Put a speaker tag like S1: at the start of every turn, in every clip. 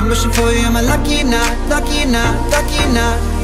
S1: I'm wishing for you, am I lucky or not, lucky or not, lucky or not?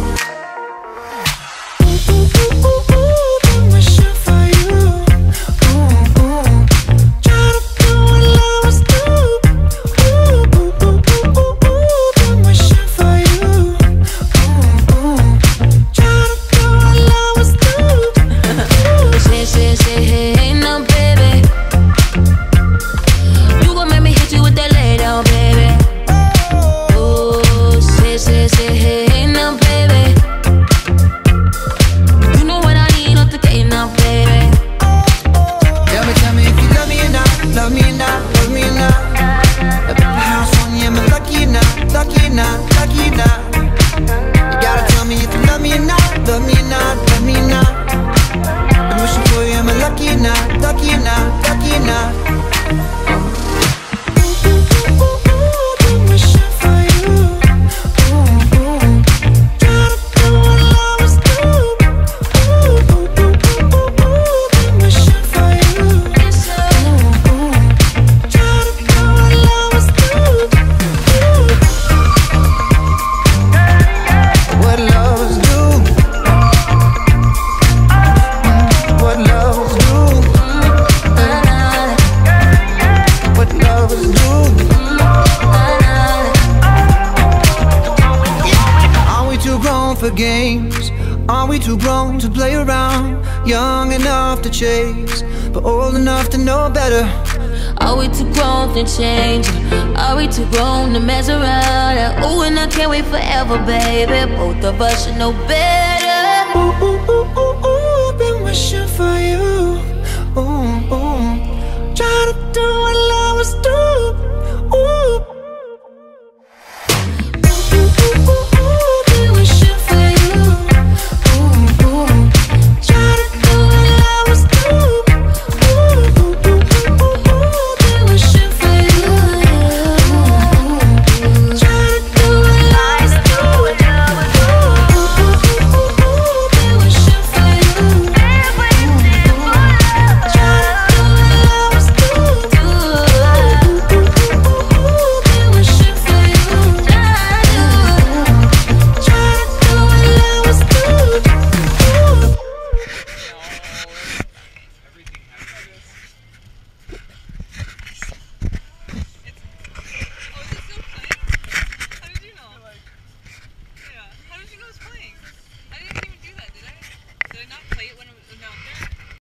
S1: I'm wishing for you, am I lucky not, lucky not, lucky not? Grown for games? Are we too grown to play around? Young enough to chase, but old enough to know better.
S2: Are we too grown to change? Are we too grown to mess around? Ooh, and I can't wait forever, baby. Both of us should know better.
S1: Ooh, ooh, ooh, ooh, ooh, been wishing for you. Ooh, ooh. Try to do